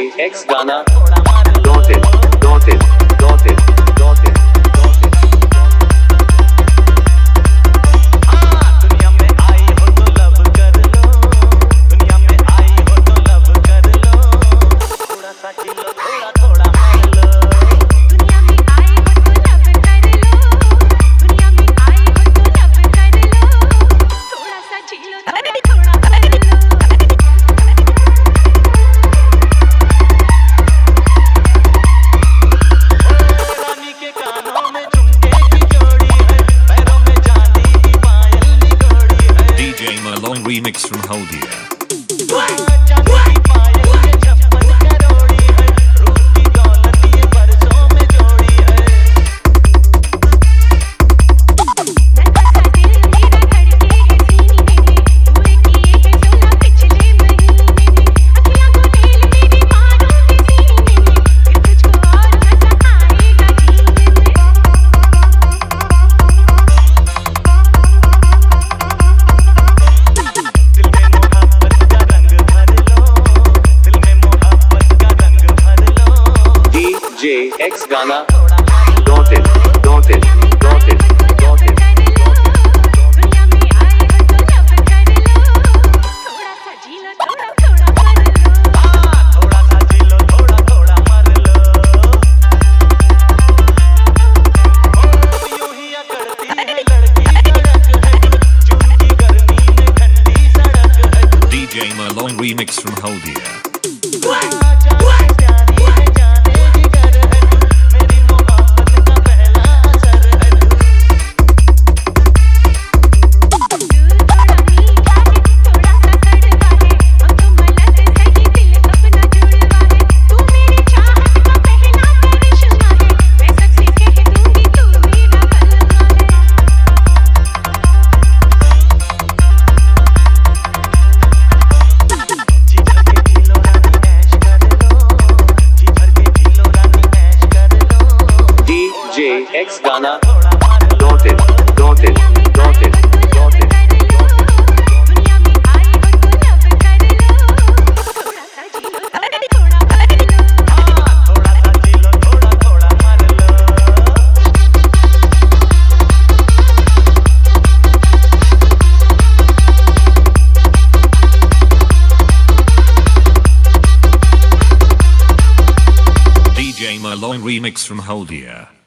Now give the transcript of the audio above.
J X Ghana. Don't it, don't it, don't it, don't it. DJ Malay remix from Hold Holdier. गाना don't it, don't it, don't it, don't it. DJ Malone remix from Holdia. What? DJ X Ghana. Dot in, dot in, dot in, dot in. DJ Malay remix from Haldia.